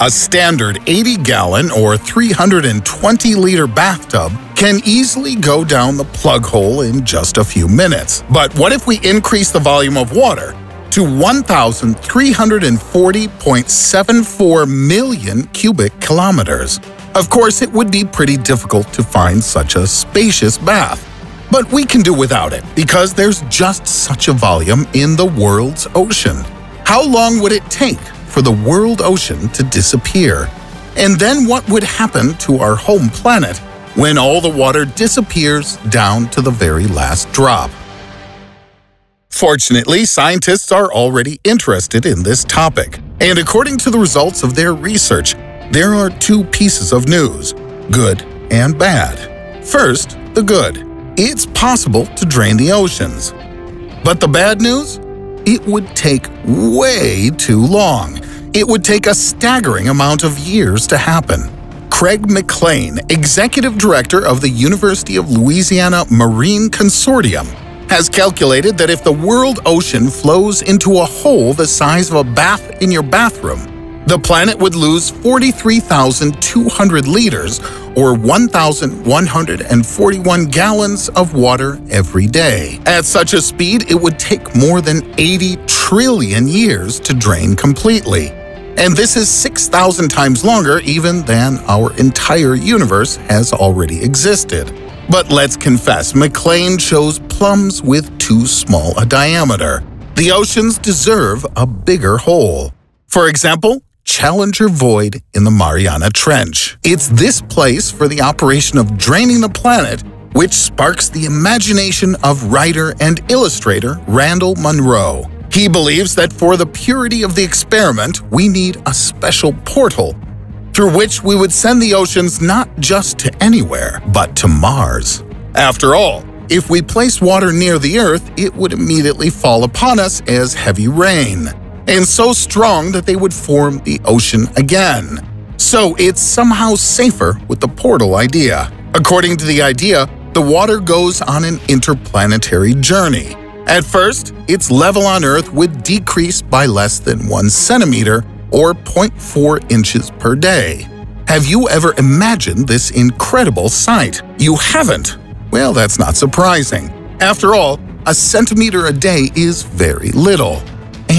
A standard 80-gallon or 320-liter bathtub can easily go down the plug hole in just a few minutes. But what if we increase the volume of water to 1,340.74 million cubic kilometers? Of course, it would be pretty difficult to find such a spacious bath. But we can do without it because there's just such a volume in the world's ocean. How long would it take for the world ocean to disappear? And then what would happen to our home planet when all the water disappears down to the very last drop? Fortunately, scientists are already interested in this topic, and according to the results of their research, there are two pieces of news, good and bad. First, the good. It's possible to drain the oceans. But the bad news? It would take way too long. It would take a staggering amount of years to happen. Craig McClain, executive director of the University of Louisiana Marine Consortium, has calculated that if the world ocean flows into a hole the size of a bath in your bathroom, the planet would lose 43,200 liters or 1,141 gallons of water every day. At such a speed, it would take more than 80 trillion years to drain completely. And this is 6,000 times longer even than our entire universe has already existed. But let's confess, McClain chose plums with too small a diameter. The oceans deserve a bigger hole. For example, Challenger Void in the Mariana Trench. It's this place for the operation of draining the planet which sparks the imagination of writer and illustrator Randall Munroe. He believes that for the purity of the experiment, we need a special portal through which we would send the oceans not just to anywhere, but to Mars. After all, if we place water near the Earth, it would immediately fall upon us as heavy rain, and so strong that they would form the ocean again. So it's somehow safer with the portal idea. According to the idea, the water goes on an interplanetary journey. At first, its level on Earth would decrease by less than one centimeter or 0.4 inches per day. Have you ever imagined this incredible sight? You haven't? Well, that's not surprising. After all, a centimeter a day is very little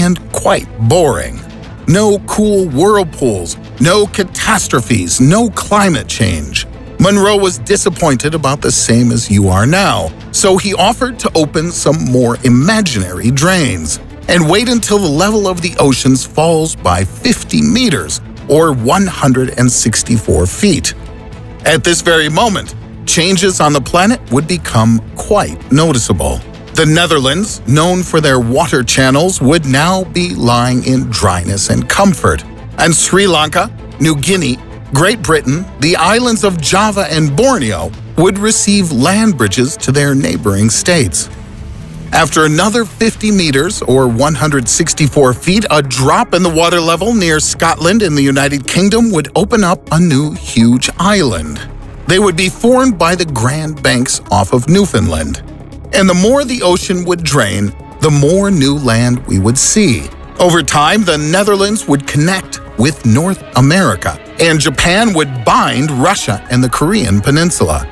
and quite boring. No cool whirlpools, no catastrophes, no climate change. Munroe was disappointed about the same as you are now, so he offered to open some more imaginary drains and wait until the level of the oceans falls by 50 meters or 164 feet. At this very moment, changes on the planet would become quite noticeable. The Netherlands, known for their water channels, would now be lying in dryness and comfort, and Sri Lanka, New Guinea, Great Britain, the islands of Java and Borneo would receive land bridges to their neighboring states. After another 50 meters or 164 feet, a drop in the water level near Scotland in the United Kingdom would open up a new huge island. They would be formed by the Grand Banks off of Newfoundland. And the more the ocean would drain, the more new land we would see. Over time, the Netherlands would connect with North America, and Japan would bind Russia and the Korean Peninsula.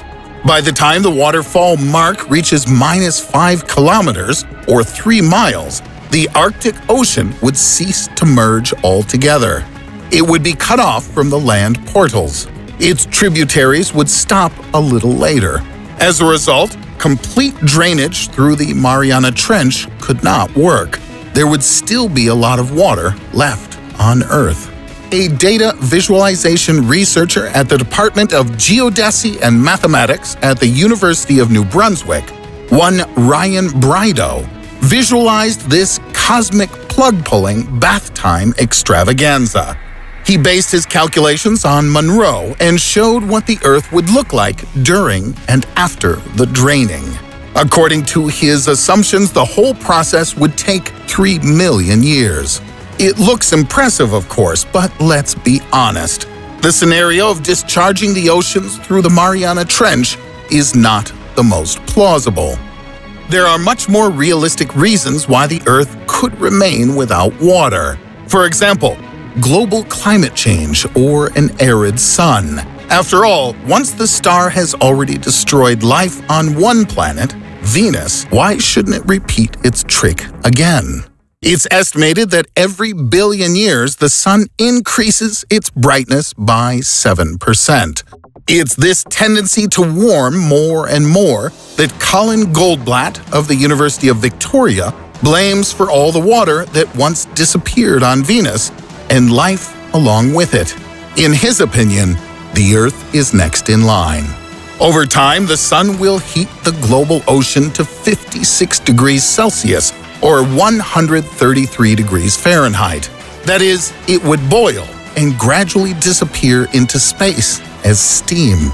By the time the waterfall mark reaches minus 5 kilometers, or 3 miles, the Arctic Ocean would cease to merge altogether. It would be cut off from the land portals. Its tributaries would stop a little later. As a result, complete drainage through the Mariana Trench could not work. There would still be a lot of water left on Earth a data visualization researcher at the Department of Geodesy and Mathematics at the University of New Brunswick, one Ryan Brideau, visualized this cosmic plug-pulling bath time extravaganza. He based his calculations on Munroe and showed what the Earth would look like during and after the draining. According to his assumptions, the whole process would take 3 million years. It looks impressive, of course, but let's be honest. The scenario of discharging the oceans through the Mariana Trench is not the most plausible. There are much more realistic reasons why the Earth could remain without water. For example, global climate change or an arid sun. After all, once the star has already destroyed life on one planet, Venus, why shouldn't it repeat its trick again? It's estimated that every billion years the sun increases its brightness by 7%. It's this tendency to warm more and more that Colin Goldblatt of the University of Victoria blames for all the water that once disappeared on Venus and life along with it. In his opinion, the Earth is next in line. Over time, the sun will heat the global ocean to 56 degrees Celsius, or 133 degrees Fahrenheit. That is, it would boil and gradually disappear into space as steam.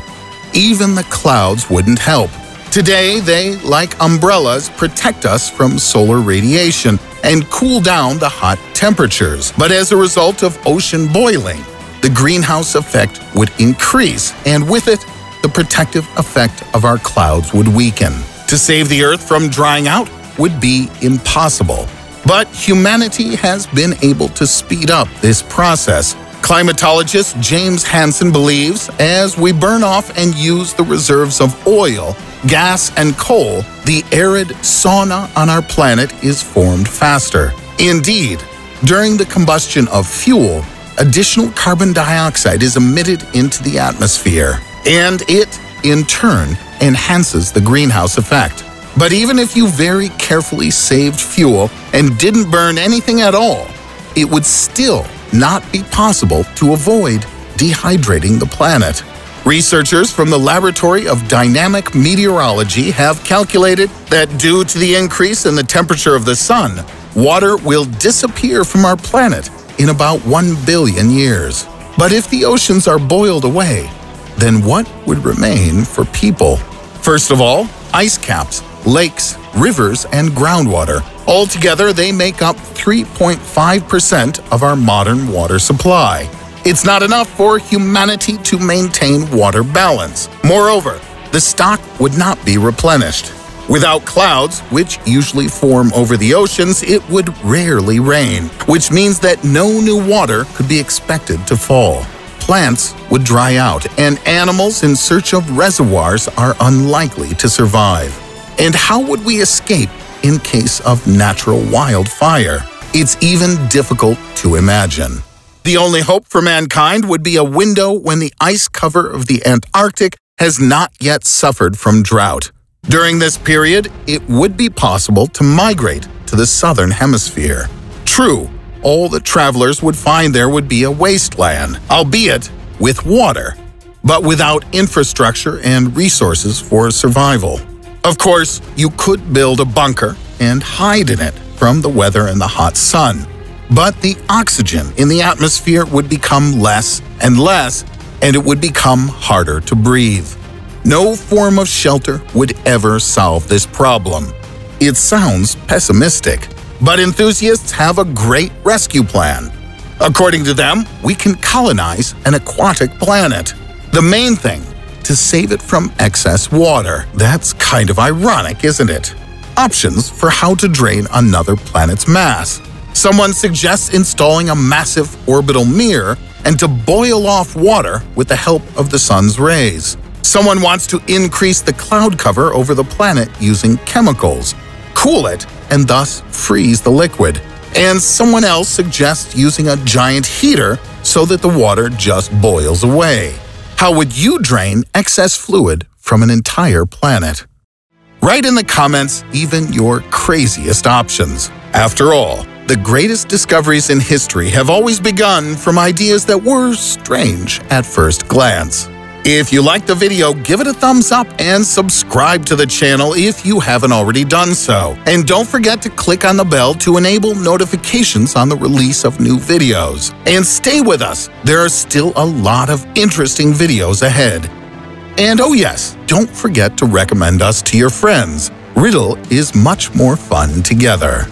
Even the clouds wouldn't help. Today, they, like umbrellas, protect us from solar radiation and cool down the hot temperatures. But as a result of ocean boiling, the greenhouse effect would increase, and with it, the protective effect of our clouds would weaken. To save the Earth from drying out would be impossible. But humanity has been able to speed up this process. Climatologist James Hansen believes as we burn off and use the reserves of oil, gas, and coal, the arid sauna on our planet is formed faster. Indeed, during the combustion of fuel, additional carbon dioxide is emitted into the atmosphere and it, in turn, enhances the greenhouse effect. But even if you very carefully saved fuel and didn't burn anything at all, it would still not be possible to avoid dehydrating the planet. Researchers from the Laboratory of Dynamic Meteorology have calculated that due to the increase in the temperature of the sun, water will disappear from our planet in about 1 billion years. But if the oceans are boiled away, then what would remain for people? First of all, ice caps, lakes, rivers, and groundwater. Altogether, they make up 3.5% of our modern water supply. It's not enough for humanity to maintain water balance. Moreover, the stock would not be replenished. Without clouds, which usually form over the oceans, it would rarely rain, which means that no new water could be expected to fall plants would dry out, and animals in search of reservoirs are unlikely to survive. And how would we escape in case of natural wildfire? It's even difficult to imagine. The only hope for mankind would be a window when the ice cover of the Antarctic has not yet suffered from drought. During this period, it would be possible to migrate to the southern hemisphere. True, all the travelers would find there would be a wasteland, albeit with water, but without infrastructure and resources for survival. Of course, you could build a bunker and hide in it from the weather and the hot sun, but the oxygen in the atmosphere would become less and less, and it would become harder to breathe. No form of shelter would ever solve this problem. It sounds pessimistic, but enthusiasts have a great rescue plan. According to them, we can colonize an aquatic planet. The main thing, to save it from excess water. That's kind of ironic, isn't it? Options for how to drain another planet's mass. Someone suggests installing a massive orbital mirror and to boil off water with the help of the sun's rays. Someone wants to increase the cloud cover over the planet using chemicals, cool it, and thus freeze the liquid. And someone else suggests using a giant heater so that the water just boils away. How would you drain excess fluid from an entire planet? Write in the comments even your craziest options. After all, the greatest discoveries in history have always begun from ideas that were strange at first glance. If you liked the video, give it a thumbs up and subscribe to the channel if you haven't already done so. And don't forget to click on the bell to enable notifications on the release of new videos. And stay with us, there are still a lot of interesting videos ahead. And oh yes, don't forget to recommend us to your friends. Ridddle is much more fun together.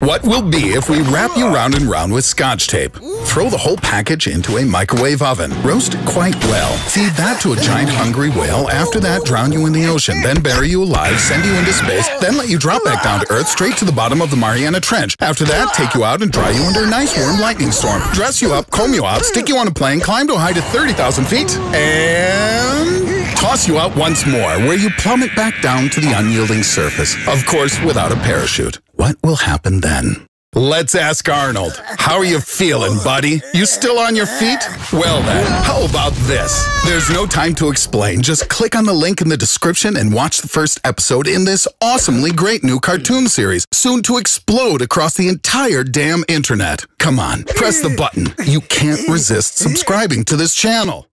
What will be if we wrap you round and round with scotch tape? Throw the whole package into a microwave oven. Roast it quite well. Feed that to a giant hungry whale. After that, drown you in the ocean. Then bury you alive, send you into space, then let you drop back down to Earth straight to the bottom of the Mariana Trench. After that, take you out and dry you under a nice warm lightning storm. Dress you up, comb you out, stick you on a plane, climb to a height of 30,000 feet, and toss you out once more, where you plummet back down to the unyielding surface. Of course, without a parachute. What will happen then? Let's ask Arnold. How are you feeling, buddy? You still on your feet? Well then, how about this? There's no time to explain. Just click on the link in the description and watch the first episode in this awesomely great new cartoon series, soon to explode across the entire damn internet. Come on, press the button. You can't resist subscribing to this channel.